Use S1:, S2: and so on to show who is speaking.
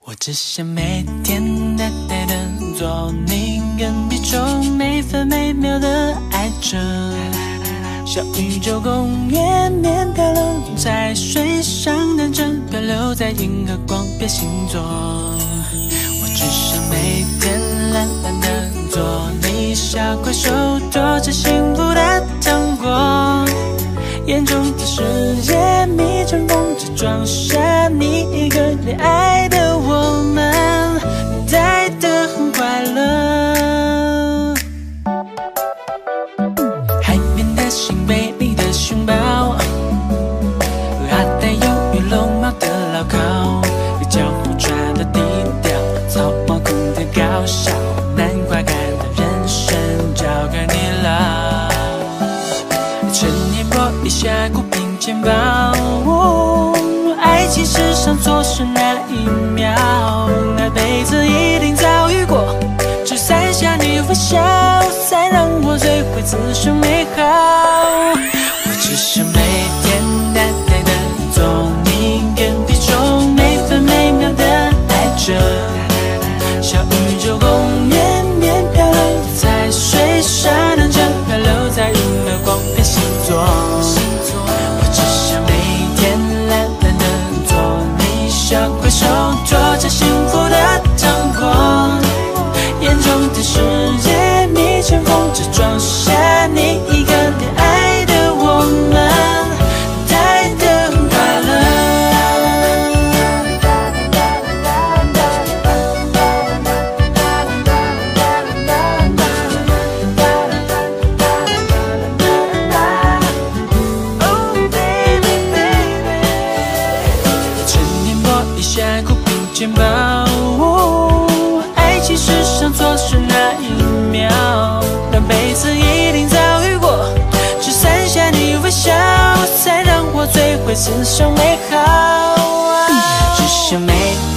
S1: 我只想每天呆呆的做你，跟笔中每分每秒的爱着。小宇宙公园面飘落在水上，单着漂流在银河光边星座。我只想每天懒懒的做你小怪兽，捉着幸福的糖果，眼中的世界迷成风只，装下你一个恋爱牢靠，江湖传的低调，草帽空的搞笑，南瓜干的人生交给你了。趁你拨一下孤品钱包，爱情史上错失那一秒，那辈子一定遭遇过，只剩下你微笑，才让我最会此生世界迷成风筝，装下你一个恋爱的我们，待得很快乐。Oh baby baby，趁年拨一下孤品钱包，爱想错是那一秒，那辈子一定遭遇过，只剩下你微笑，才让我追回此生美好、只是。